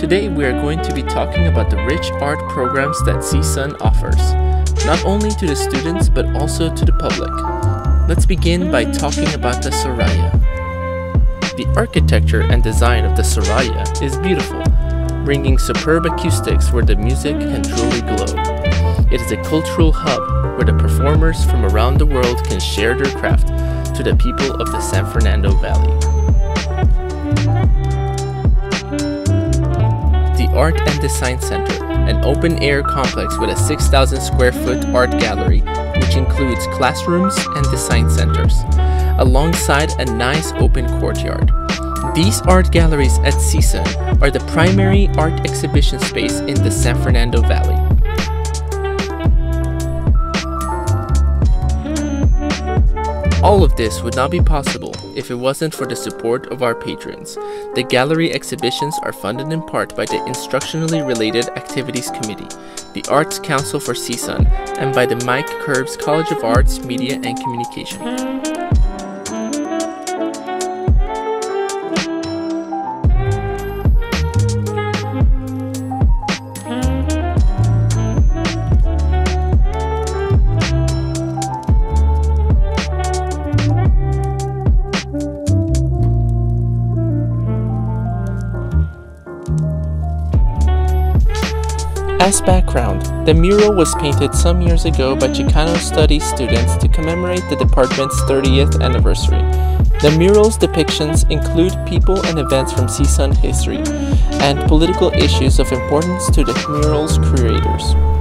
Today we are going to be talking about the rich art programs that CSUN offers, not only to the students but also to the public. Let's begin by talking about the Soraya. The architecture and design of the Soraya is beautiful, bringing superb acoustics where the music can truly glow. It is a cultural hub where the performers from around the world can share their craft to the people of the San Fernando Valley. Art and Design Center, an open air complex with a 6,000 square foot art gallery, which includes classrooms and design centers, alongside a nice open courtyard. These art galleries at CSUN are the primary art exhibition space in the San Fernando Valley. All of this would not be possible if it wasn't for the support of our patrons. The gallery exhibitions are funded in part by the Instructionally Related Activities Committee, the Arts Council for CSUN, and by the Mike Curbs College of Arts, Media and Communication. As background, the mural was painted some years ago by Chicano Studies students to commemorate the department's 30th anniversary. The mural's depictions include people and events from CSUN history and political issues of importance to the mural's creators.